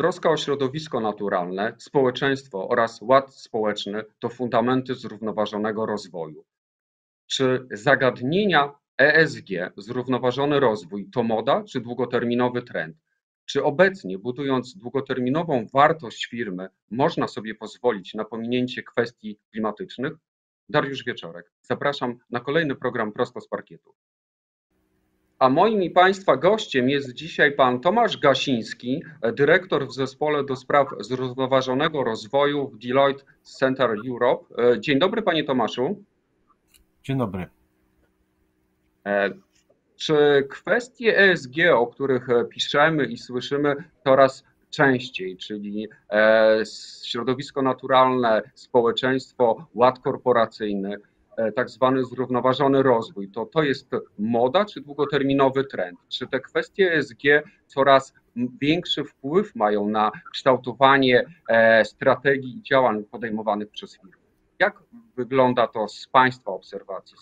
Troska o środowisko naturalne, społeczeństwo oraz ład społeczny to fundamenty zrównoważonego rozwoju. Czy zagadnienia ESG, zrównoważony rozwój, to moda czy długoterminowy trend? Czy obecnie, budując długoterminową wartość firmy, można sobie pozwolić na pominięcie kwestii klimatycznych? Dariusz Wieczorek. Zapraszam na kolejny program prosto z parkietu. A moim i Państwa gościem jest dzisiaj pan Tomasz Gasiński, dyrektor w zespole do spraw zrównoważonego rozwoju w Deloitte Center Europe. Dzień dobry, panie Tomaszu. Dzień dobry. E, czy kwestie ESG, o których piszemy i słyszymy coraz częściej, czyli e, środowisko naturalne, społeczeństwo, ład korporacyjny, E, tak zwany zrównoważony rozwój. To, to jest moda czy długoterminowy trend? Czy te kwestie ESG coraz większy wpływ mają na kształtowanie e, strategii i działań podejmowanych przez firmy? Jak wygląda to z Państwa obserwacji?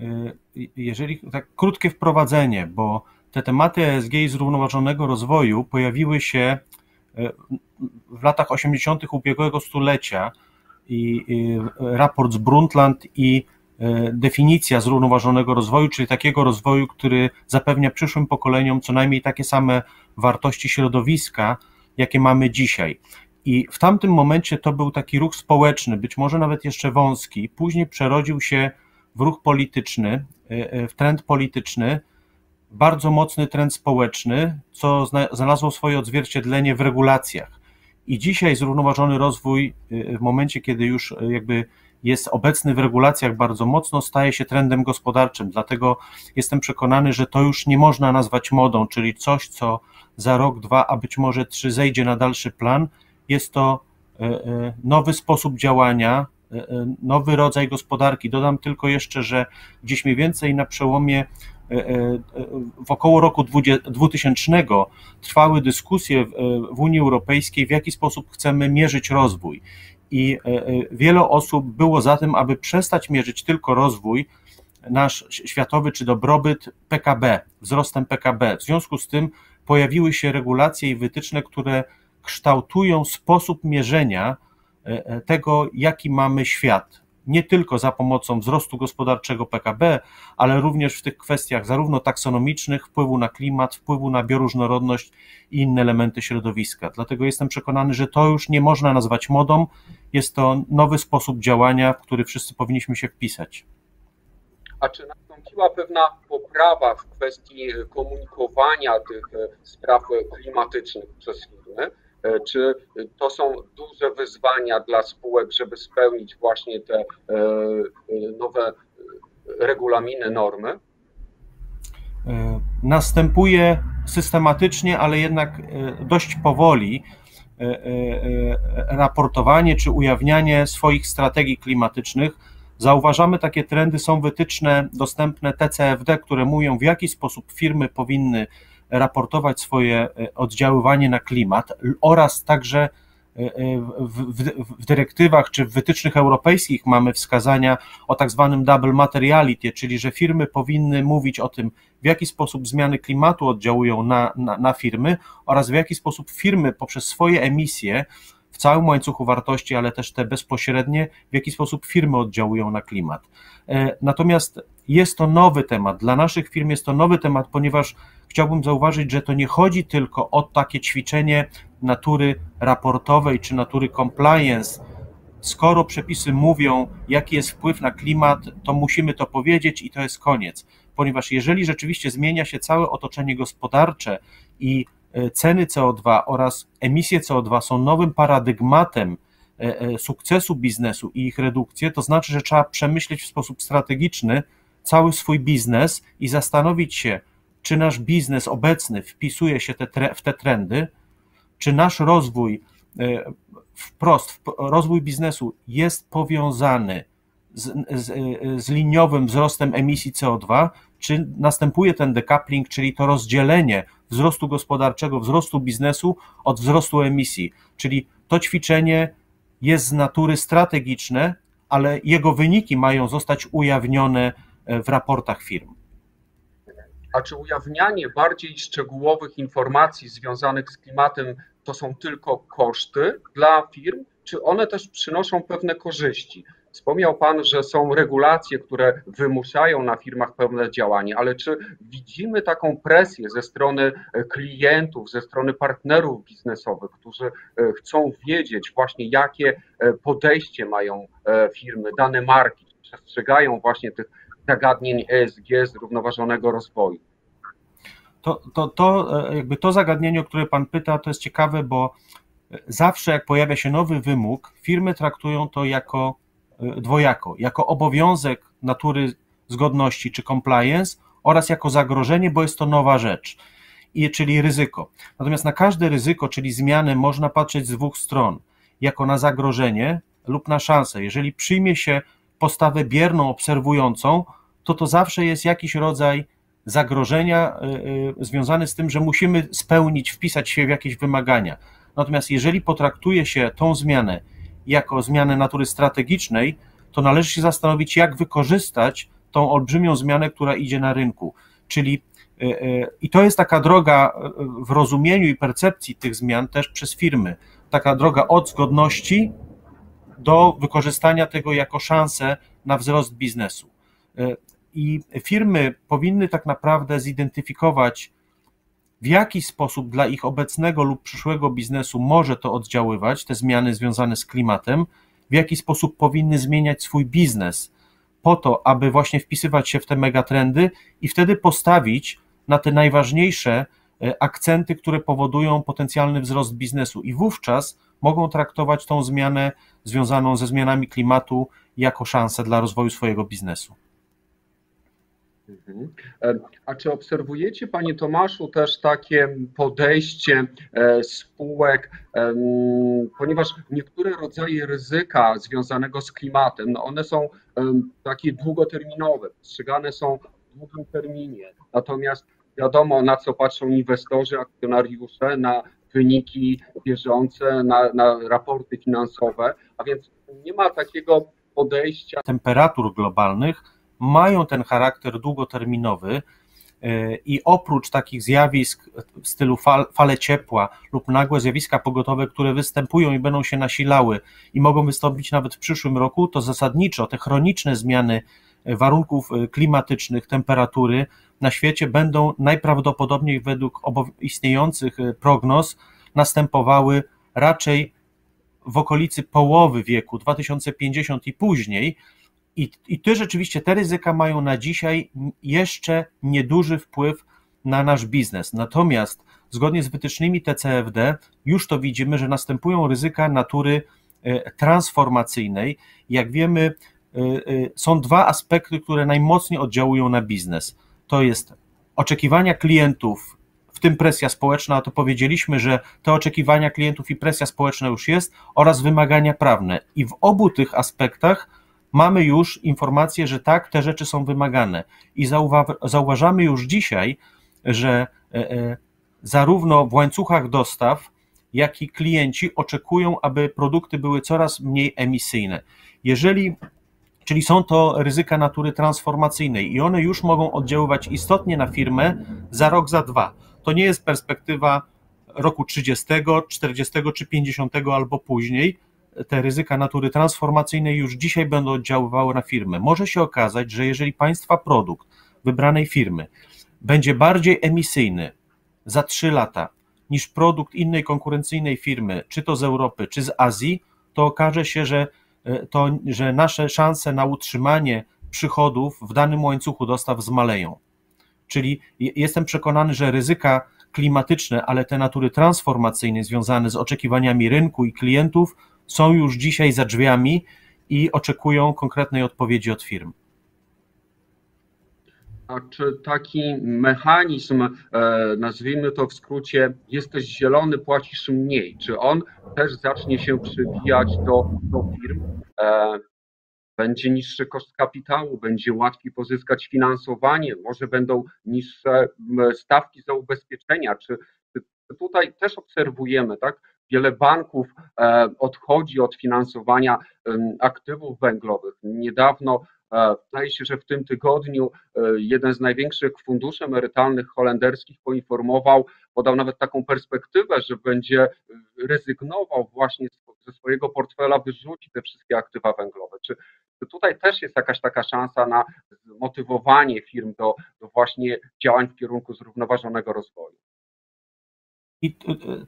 E, jeżeli tak krótkie wprowadzenie, bo te tematy ESG i zrównoważonego rozwoju pojawiły się w latach 80. ubiegłego stulecia i, raport z Brundtland i e, definicja zrównoważonego rozwoju, czyli takiego rozwoju, który zapewnia przyszłym pokoleniom co najmniej takie same wartości środowiska, jakie mamy dzisiaj. I w tamtym momencie to był taki ruch społeczny, być może nawet jeszcze wąski. Później przerodził się w ruch polityczny, e, e, w trend polityczny, bardzo mocny trend społeczny, co znalazło swoje odzwierciedlenie w regulacjach. I dzisiaj zrównoważony rozwój, y, w momencie, kiedy już y, jakby jest obecny w regulacjach bardzo mocno, staje się trendem gospodarczym. Dlatego jestem przekonany, że to już nie można nazwać modą, czyli coś, co za rok, dwa, a być może trzy zejdzie na dalszy plan. Jest to y, nowy sposób działania, nowy rodzaj gospodarki. Dodam tylko jeszcze, że gdzieś mniej więcej na przełomie E, e, w około roku 2000 trwały dyskusje w Unii Europejskiej, w jaki sposób chcemy mierzyć rozwój. I e, wiele osób było za tym, aby przestać mierzyć tylko rozwój, nasz światowy czy dobrobyt PKB, wzrostem PKB. W związku z tym pojawiły się regulacje i wytyczne, które kształtują sposób mierzenia tego, jaki mamy świat nie tylko za pomocą wzrostu gospodarczego PKB, ale również w tych kwestiach zarówno taksonomicznych, wpływu na klimat, wpływu na bioróżnorodność i inne elementy środowiska. Dlatego jestem przekonany, że to już nie można nazwać modą, jest to nowy sposób działania, w który wszyscy powinniśmy się wpisać. A czy nastąpiła pewna poprawa w kwestii komunikowania tych spraw klimatycznych przez firmy? E, czy to są duże wyzwania dla spółek, żeby spełnić właśnie te e, nowe regulaminy, normy? E, następuje systematycznie, ale jednak dość powoli raportowanie czy ujawnianie swoich strategii klimatycznych. Zauważamy, takie trendy są wytyczne dostępne TCFD, które mówią, w jaki sposób firmy powinny raportować swoje e, oddziaływanie na klimat oraz także e, e, w, w, w, dyrektywach czy w wytycznych europejskich mamy wskazania o tak zwanym double materiality, czyli że firmy powinny mówić o tym, w jaki sposób zmiany klimatu oddziałują na, na, na firmy oraz w jaki sposób firmy poprzez swoje emisje w całym łańcuchu wartości, ale też te bezpośrednie, w jaki sposób firmy oddziałują na klimat. Natomiast jest to nowy temat. Dla naszych firm jest to nowy temat, ponieważ chciałbym zauważyć, że to nie chodzi tylko o takie ćwiczenie natury raportowej czy natury compliance. Skoro przepisy mówią, jaki jest wpływ na klimat, to musimy to powiedzieć i to jest koniec. Ponieważ jeżeli rzeczywiście zmienia się całe otoczenie gospodarcze i e, ceny CO2 oraz emisje CO2 są nowym paradygmatem e, e, sukcesu biznesu i ich redukcję, to znaczy, że trzeba przemyśleć w sposób strategiczny cały swój biznes i zastanowić się, czy nasz biznes obecny wpisuje się te, w te trendy, czy nasz rozwój e, wprost, rozwój biznesu jest powiązany z, z, e, z liniowym wzrostem emisji CO2, czy następuje ten decoupling, czyli to rozdzielenie wzrostu gospodarczego, wzrostu biznesu od wzrostu emisji. Czyli to ćwiczenie jest z natury strategiczne, ale jego wyniki mają zostać ujawnione e, w raportach firm. A czy ujawnianie bardziej szczegółowych informacji związanych z klimatem to są tylko koszty dla firm, czy one też przynoszą pewne korzyści? Wspomniał Pan, że są regulacje, które wymuszają na firmach pewne działanie, ale czy widzimy taką presję ze strony klientów, ze strony partnerów biznesowych, którzy e, chcą wiedzieć właśnie, jakie e, podejście mają e, firmy, dane marki, przestrzegają właśnie tych zagadnień ESG, zrównoważonego rozwoju? To, to, to, jakby to zagadnienie, o które Pan pyta, to jest ciekawe, bo zawsze jak pojawia się nowy wymóg, firmy traktują to jako E, dwojako, jako obowiązek natury zgodności czy compliance oraz jako zagrożenie, bo jest to nowa rzecz, i, czyli ryzyko. Natomiast na każde ryzyko, czyli zmiany, można patrzeć z dwóch stron, jako na zagrożenie lub na szansę. Jeżeli przyjmie się postawę bierną, obserwującą, to to zawsze jest jakiś rodzaj zagrożenia y, y, związany z tym, że musimy spełnić, wpisać się w jakieś wymagania. Natomiast jeżeli potraktuje się tą zmianę jako zmianę natury strategicznej, to należy się zastanowić, jak wykorzystać tą olbrzymią zmianę, która idzie na rynku. Czyli e, e, i to jest taka droga e, w rozumieniu i percepcji tych zmian też przez firmy. Taka droga od zgodności do wykorzystania tego jako szansę na wzrost biznesu. I firmy powinny tak naprawdę zidentyfikować w jaki sposób dla ich obecnego lub przyszłego biznesu może to oddziaływać, te zmiany związane z klimatem, w jaki sposób powinny zmieniać swój biznes, po to, aby właśnie wpisywać się w te megatrendy i wtedy postawić na te najważniejsze e, akcenty, które powodują potencjalny wzrost biznesu, i wówczas mogą traktować tą zmianę związaną ze zmianami klimatu jako szansę dla rozwoju swojego biznesu. Mhm. E, a czy obserwujecie, Panie Tomaszu, też takie podejście e, spółek, ponieważ niektóre rodzaje ryzyka związanego z klimatem, no one są takie długoterminowe, postrzegane są w długim terminie, natomiast wiadomo, na co patrzą inwestorzy, akcjonariusze, na wyniki bieżące, na, na raporty finansowe, a więc nie ma takiego podejścia. Temperatur globalnych mają ten charakter długoterminowy e, i oprócz takich zjawisk w stylu fal, fale ciepła lub nagłe zjawiska pogotowe, które występują i będą się nasilały i mogą wystąpić nawet w przyszłym roku, to zasadniczo te chroniczne zmiany e, warunków e, klimatycznych, temperatury na świecie będą najprawdopodobniej według istniejących prognoz następowały raczej w okolicy połowy wieku 2050 i później, i, I ty rzeczywiście te ryzyka mają na dzisiaj jeszcze nieduży wpływ na nasz biznes. Natomiast zgodnie z wytycznymi TCFD już to widzimy, że następują ryzyka natury e, transformacyjnej. Jak wiemy, e, e, są dwa aspekty, które najmocniej oddziałują na biznes. To jest oczekiwania klientów, w tym presja społeczna, a to powiedzieliśmy, że te oczekiwania klientów i presja społeczna już jest, oraz wymagania prawne. I w obu tych aspektach mamy już informację, że tak, te rzeczy są wymagane. I zauważamy już dzisiaj, że e, e, zarówno w łańcuchach dostaw, jak i klienci oczekują, aby produkty były coraz mniej emisyjne. Jeżeli Czyli są to ryzyka natury transformacyjnej i one już mogą oddziaływać istotnie na firmę za rok, za dwa. To nie jest perspektywa roku 30, 40 czy 50 albo później, te ryzyka natury transformacyjnej już dzisiaj będą oddziaływały na firmę. Może się okazać, że jeżeli Państwa produkt wybranej firmy będzie bardziej emisyjny za 3 lata niż produkt innej konkurencyjnej firmy, czy to z Europy, czy z Azji, to okaże się, że, e, to, że nasze szanse na utrzymanie przychodów w danym łańcuchu dostaw zmaleją. Czyli jestem przekonany, że ryzyka klimatyczne, ale te natury transformacyjnej związane z oczekiwaniami rynku i klientów są już dzisiaj za drzwiami i oczekują konkretnej odpowiedzi od firm. A czy taki mechanizm, e, nazwijmy to w skrócie, jesteś zielony, płacisz mniej, czy on też zacznie się przybijać do, do firm? E, będzie niższy koszt kapitału, będzie łatwiej pozyskać finansowanie, może będą niższe stawki za ubezpieczenia. Czy, czy tutaj też obserwujemy, tak? Wiele banków e, odchodzi od finansowania aktywów węglowych. Niedawno Wydaje się, że w tym tygodniu jeden z największych funduszy emerytalnych holenderskich poinformował, podał nawet taką perspektywę, że będzie rezygnował właśnie ze swojego portfela, wyrzuci te wszystkie aktywa węglowe. Czy tutaj też jest jakaś taka szansa na zmotywowanie firm do, do właśnie działań w kierunku zrównoważonego rozwoju? I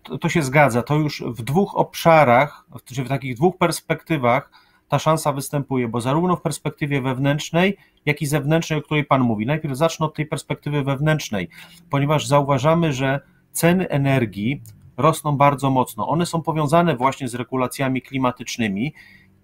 to, to się zgadza. To już w dwóch obszarach, czy w takich dwóch perspektywach ta szansa występuje, bo zarówno w perspektywie wewnętrznej, jak i zewnętrznej, o której Pan mówi. Najpierw zacznę od tej perspektywy wewnętrznej, ponieważ zauważamy, że ceny energii rosną bardzo mocno. One są powiązane właśnie z regulacjami klimatycznymi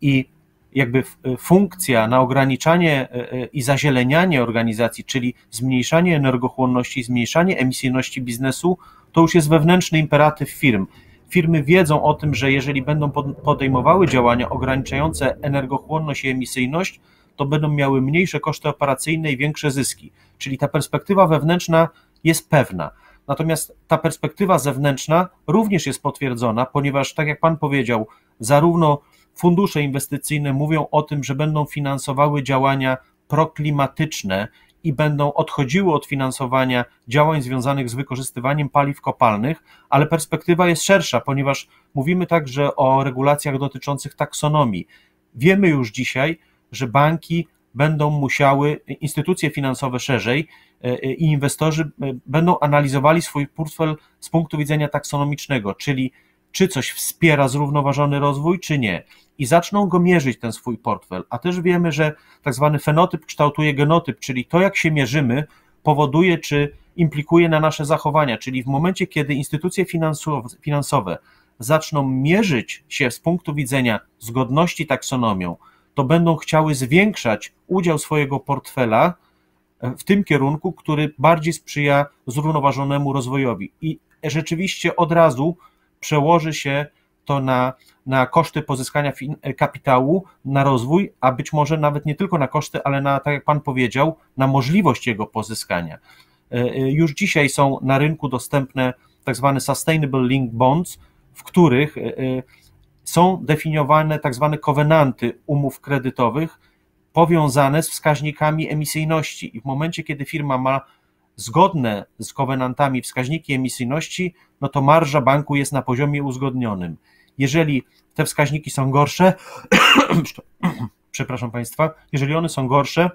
i jakby funkcja na ograniczanie e, e, i zazielenianie organizacji, czyli zmniejszanie energochłonności, zmniejszanie emisyjności biznesu, to już jest wewnętrzny imperatyw firm. Firmy wiedzą o tym, że jeżeli będą podejmowały działania ograniczające energochłonność i emisyjność, to będą miały mniejsze koszty operacyjne i większe zyski. Czyli ta perspektywa wewnętrzna jest pewna. Natomiast ta perspektywa zewnętrzna również jest potwierdzona, ponieważ, tak jak Pan powiedział, zarówno fundusze inwestycyjne mówią o tym, że będą finansowały działania proklimatyczne i będą odchodziły od finansowania działań związanych z wykorzystywaniem paliw kopalnych, ale perspektywa jest szersza, ponieważ mówimy także o regulacjach dotyczących taksonomii. Wiemy już dzisiaj, że banki będą musiały, instytucje finansowe szerzej e, e, i inwestorzy e, będą analizowali swój portfel z punktu widzenia taksonomicznego, czyli czy coś wspiera zrównoważony rozwój, czy nie. I zaczną go mierzyć, ten swój portfel. A też wiemy, że tak zwany fenotyp kształtuje genotyp, czyli to, jak się mierzymy, powoduje, czy implikuje na nasze zachowania. Czyli w momencie, kiedy instytucje finansowe zaczną mierzyć się z punktu widzenia zgodności taksonomią, to będą chciały zwiększać udział swojego portfela w tym kierunku, który bardziej sprzyja zrównoważonemu rozwojowi. I rzeczywiście od razu przełoży się to na, na koszty pozyskania kapitału, na rozwój, a być może nawet nie tylko na koszty, ale na, tak jak Pan powiedział, na możliwość jego pozyskania. E, e, już dzisiaj są na rynku dostępne tak zwane Sustainable Link Bonds, w których e, są definiowane tak zwane kowenanty umów kredytowych powiązane z wskaźnikami emisyjności i w momencie, kiedy firma ma zgodne z kowenantami wskaźniki emisyjności, no to marża banku jest na poziomie uzgodnionym. Jeżeli te wskaźniki są gorsze, przepraszam Państwa, jeżeli one są gorsze,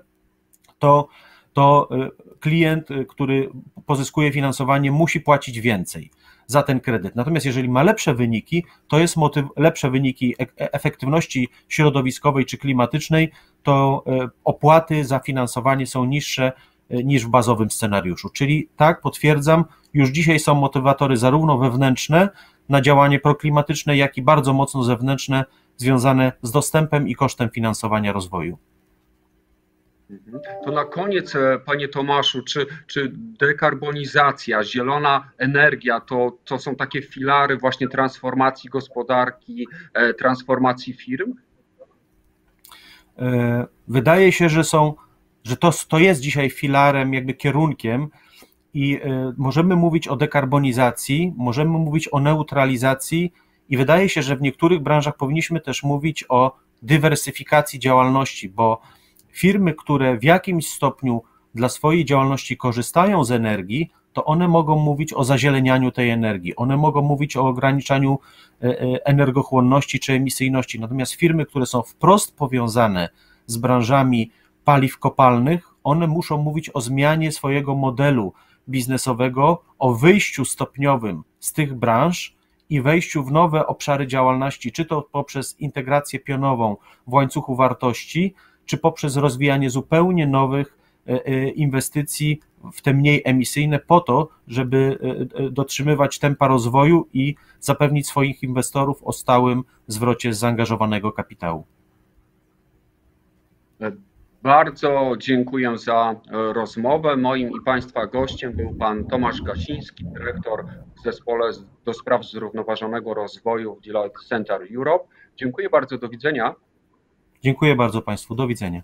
to, to y, klient, y, który pozyskuje finansowanie, musi płacić więcej za ten kredyt. Natomiast jeżeli ma lepsze wyniki, to jest motyw, lepsze wyniki e, e, efektywności środowiskowej czy klimatycznej, to y, opłaty za finansowanie są niższe niż w bazowym scenariuszu. Czyli tak, potwierdzam, już dzisiaj są motywatory zarówno wewnętrzne na działanie proklimatyczne, jak i bardzo mocno zewnętrzne, związane z dostępem i kosztem finansowania rozwoju. To na koniec, e, panie Tomaszu, czy, czy dekarbonizacja, zielona energia to, to są takie filary właśnie transformacji gospodarki, e, transformacji firm? E, wydaje się, że są że to, to jest dzisiaj filarem, jakby kierunkiem i y, możemy mówić o dekarbonizacji, możemy mówić o neutralizacji i wydaje się, że w niektórych branżach powinniśmy też mówić o dywersyfikacji działalności, bo firmy, które w jakimś stopniu dla swojej działalności korzystają z energii, to one mogą mówić o zazielenianiu tej energii, one mogą mówić o ograniczaniu e, e, energochłonności czy emisyjności. Natomiast firmy, które są wprost powiązane z branżami paliw kopalnych, one muszą mówić o zmianie swojego modelu biznesowego, o wyjściu stopniowym z tych branż i wejściu w nowe obszary działalności, czy to poprzez integrację pionową w łańcuchu wartości, czy poprzez rozwijanie zupełnie nowych e, e, inwestycji w te mniej emisyjne, po to, żeby e, dotrzymywać tempa rozwoju i zapewnić swoich inwestorów o stałym zwrocie zaangażowanego kapitału. Bardzo dziękuję za e, rozmowę. Moim i Państwa gościem był Pan Tomasz Gasiński, dyrektor w zespole do spraw zrównoważonego rozwoju w Deloitte Center Europe. Dziękuję bardzo, do widzenia. Dziękuję bardzo Państwu, do widzenia.